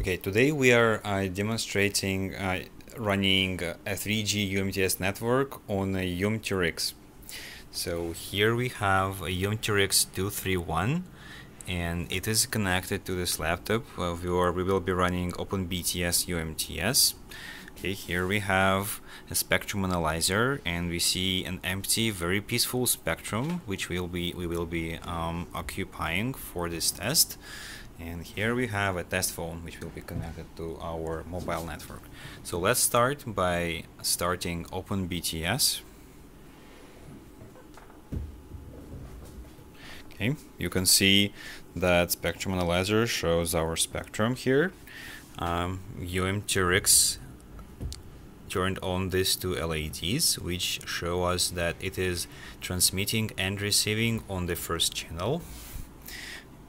Okay, today we are uh, demonstrating uh, running a 3G UMTS network on a UMTRX. So here we have a UMTRX 231 and it is connected to this laptop where we will be running OpenBTS UMTS. Okay, here we have a spectrum analyzer and we see an empty, very peaceful spectrum which we'll be, we will be um, occupying for this test. And here we have a test phone which will be connected to our mobile network. So let's start by starting OpenBTS okay you can see that spectrum analyzer shows our spectrum here. Um, UMTRX turned on these two LEDs which show us that it is transmitting and receiving on the first channel.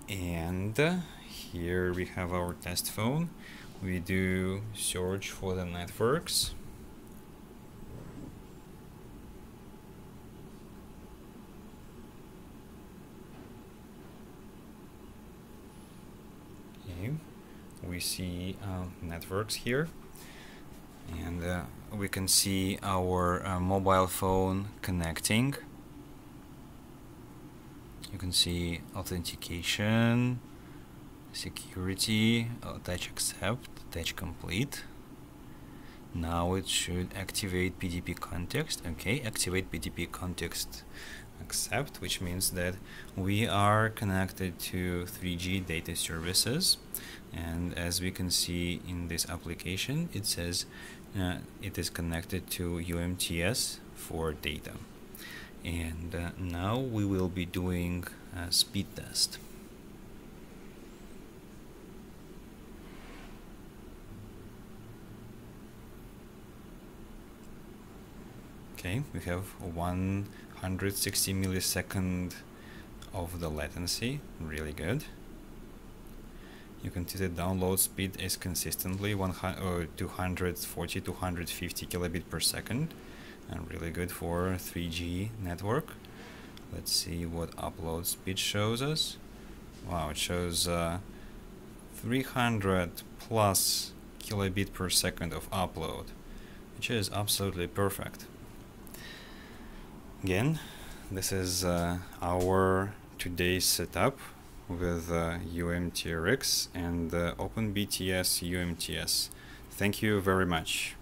And here we have our test phone. We do search for the networks okay we see uh, networks here. And uh, we can see our uh, mobile phone connecting. You can see authentication security attach accept attach complete. Now it should activate PDP context. Okay activate PDP context accept which means that we are connected to 3G data services. And as we can see in this application it says uh, it is connected to UMTS for data. And uh, now we will be doing a speed test. Okay we have 160 millisecond of the latency. Really good. You can see the download speed is consistently 100, 240 250 kilobit per second and really good for 3G network. Let's see what upload speed shows us. Wow it shows uh, 300 plus kilobit per second of upload which is absolutely perfect Again, this is uh, our today's setup with uh, UMTRX and uh, OpenBTS UMTS. Thank you very much.